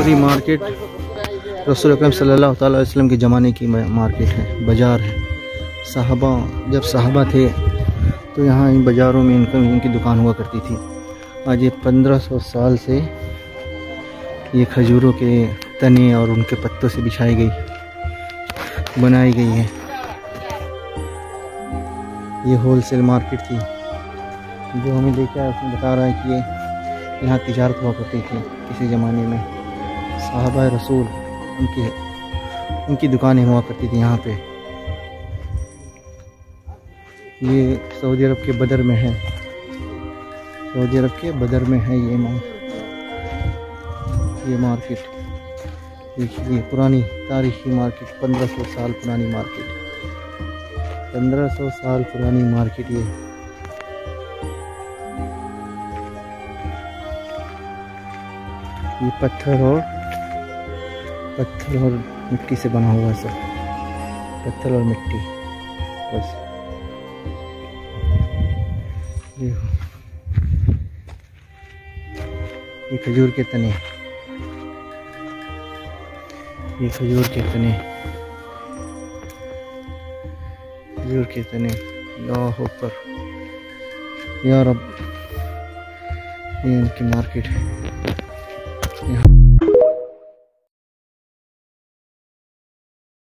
पूरी मार्केट, रसूल अकरम सल्लल्लाहु अलैहि वसल्लम के ज़माने की मार्केट है, बाज़ार है। साहबा, जब साहबा थे तो यहाँ इन बाज़ारों में इनका इनकी दुकान हुआ करती थी। आज ये पंद्रह सौ साल से ये खजूरों के तने और उनके पत्तों से बिछाई गई, बनाई गई है। ये होलसेल मार्केट थी। जो हमें देखा है उसमें बता रहा है कि ये यहाँ तिजारत हुआ करती थी, किसी ज़माने में। साहबा रसूल उनकी उनकी दुकानें हुआ करती थी यहाँ पे। ये सऊदी अरब के बदर में है। सऊदी अरब के बदर में है ये ये मार्केट। देखिए, ये पुरानी तारीखी मार्केट 1500 साल पुरानी मार्केट। 1500 साल पुरानी मार्केट ये। ये पत्थर और पत्थर और मिट्टी से बना हुआ सब। पत्थर और मिट्टी। बस। देखो ये खजूर के तने। ये खजूर के तने। खजूर के तने। अल्लाह ऊपर यार अब ये इनकी मार्केट है।